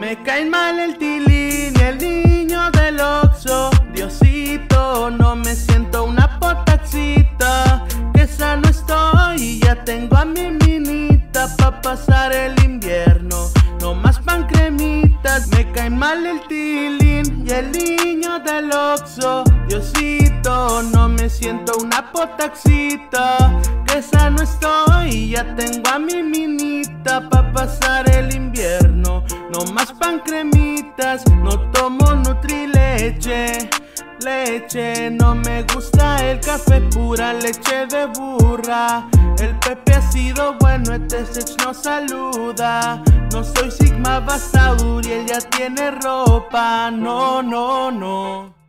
Me cae mal el tilín y el niño del oxo. Diosito, no me siento una potaxita. Que sano estoy y ya tengo a mi minita pa' pasar el invierno. No más pan cremitas, me cae mal el tilín y el niño del oxo. Diosito, no me siento una potaxita. Que sano estoy y ya tengo a mi minita pa' pasar el invierno. No más pan cremitas, no tomo nutrileche. Leche, no me gusta el café pura leche de burra. El Pepe ha sido bueno, este sex no saluda. No soy Sigma Basauri, él ya tiene ropa. No, no, no.